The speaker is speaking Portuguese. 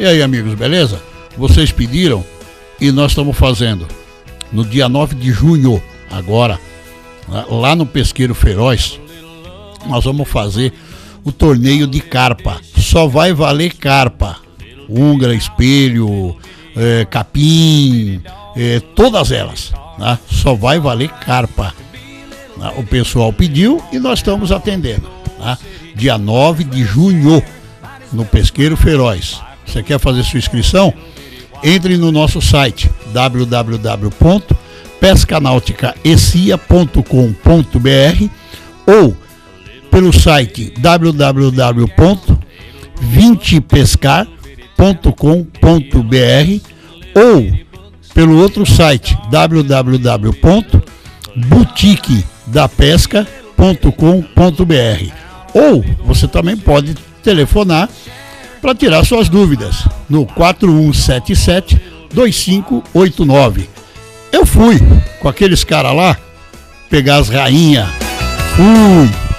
E aí, amigos, beleza? Vocês pediram e nós estamos fazendo. No dia 9 de junho, agora, lá no Pesqueiro Feroz, nós vamos fazer o torneio de carpa. Só vai valer carpa. Ungra, espelho, é, capim, é, todas elas. Né? Só vai valer carpa. Né? O pessoal pediu e nós estamos atendendo. Né? Dia 9 de junho, no Pesqueiro Feroz. Você quer fazer sua inscrição? Entre no nosso site www.pescanautica.ecia.com.br ou pelo site www.20pescar.com.br ou pelo outro site www.boutiquedapesca.com.br ou você também pode telefonar para tirar suas dúvidas no 4177 2589. Eu fui com aqueles caras lá pegar as rainhas. Fui